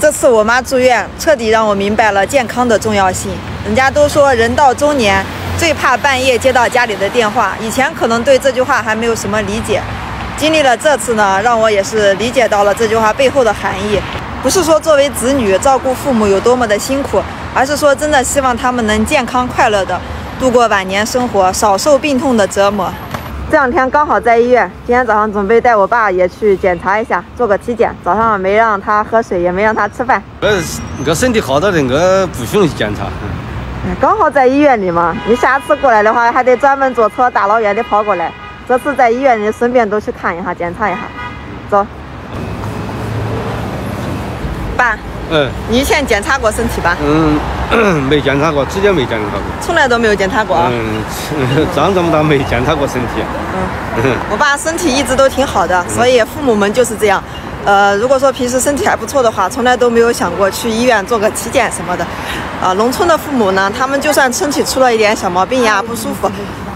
这次我妈住院，彻底让我明白了健康的重要性。人家都说人到中年最怕半夜接到家里的电话，以前可能对这句话还没有什么理解，经历了这次呢，让我也是理解到了这句话背后的含义。不是说作为子女照顾父母有多么的辛苦，而是说真的希望他们能健康快乐的度过晚年生活，少受病痛的折磨。这两天刚好在医院，今天早上准备带我爸也去检查一下，做个体检。早上没让他喝水，也没让他吃饭。我我身体好的人，我不需要去检查。刚好在医院里嘛，你下次过来的话，还得专门坐车大老远的跑过来。这次在医院里顺便都去看一下，检查一下。走，爸。嗯，你以前检查过身体吧？嗯，没检查过，直接没检查过，从来都没有检查过啊。嗯，长这么大没检查过身体。嗯，我爸身体一直都挺好的，所以父母们就是这样。呃，如果说平时身体还不错的话，从来都没有想过去医院做个体检什么的。啊，农村的父母呢，他们就算身体出了一点小毛病呀，不舒服，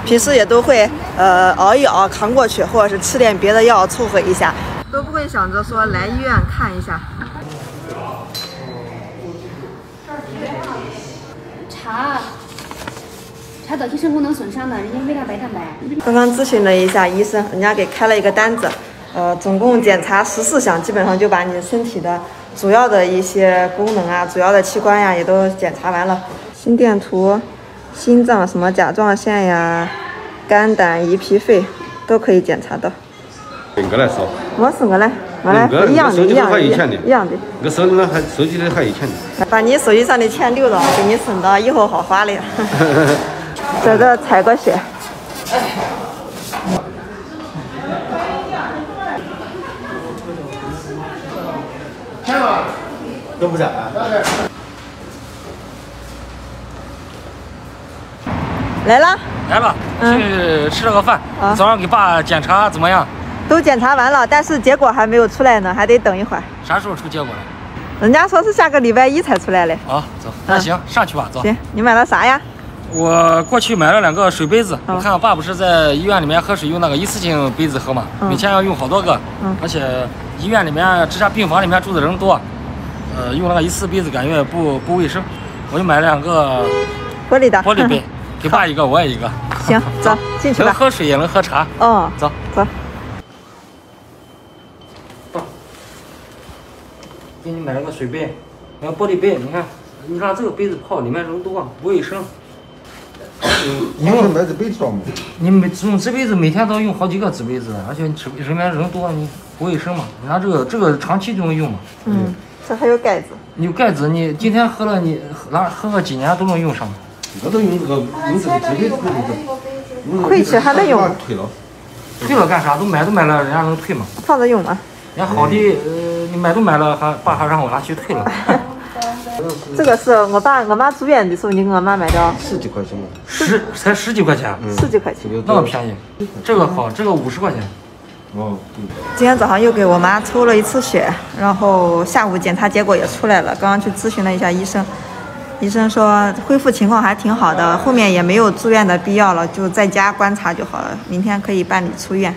平时也都会呃熬一熬扛过去，或者是吃点别的药凑合一下，都不会想着说来医院看一下。查查早期肾功能损伤的，人家微量白蛋白。刚刚咨询了一下医生，人家给开了一个单子，呃，总共检查十四项，基本上就把你身体的主要的一些功能啊、主要的器官呀，也都检查完了。心电图、心脏、什么甲状腺呀、肝胆胰脾肺都可以检查到。我来说，我是我来。一样的，一样的，一样的。我手里还手机里还有钱呢。把你手机上的钱留着，给你存到以后好花的。这个采个血。钱吗？都不在。来了。来了。去吃了个饭。早上给爸检查怎么样？都检查完了，但是结果还没有出来呢，还得等一会儿。啥时候出结果呢？人家说是下个礼拜一才出来嘞。好，走，那行，上去吧，走。行，你买了啥呀？我过去买了两个水杯子。我看我爸不是在医院里面喝水用那个一次性杯子喝嘛，每天要用好多个。嗯。而且医院里面，这家病房里面住的人多，呃，用那个一次杯子感觉不不卫生，我就买了两个玻璃的玻璃杯，给爸一个，我也一个。行，走，进去吧。能喝水也能喝茶。哦，走走。给你买了个水杯，买个玻璃杯，你看，你拿这个杯子泡，里面人多，不卫生。你用买纸杯子吗？你每用纸杯子每天都要用好几个纸杯子，而且你吃里面人多，你不卫生嘛。你拿这个，这个长期就能用嘛。嗯，这还有盖子。有盖子，你今天喝了，你拿喝个几年都能用上。我都用这个用这个纸杯子喝的。亏起还能用？退了。退了干啥？都买都买了，人家能退吗？放着用嘛。人家好的，呃，你买都买了，还爸还让我拿去退了。这个是我爸我妈住院的时候，你给我妈买的。十几块钱嘛，十才十几块钱，十几块钱，那么便宜。这个好，这个五十块钱。哦。今天早上又给我妈抽了一次血，然后下午检查结果也出来了。刚刚去咨询了一下医生，医生说恢复情况还挺好的，后面也没有住院的必要了，就在家观察就好了。明天可以办理出院。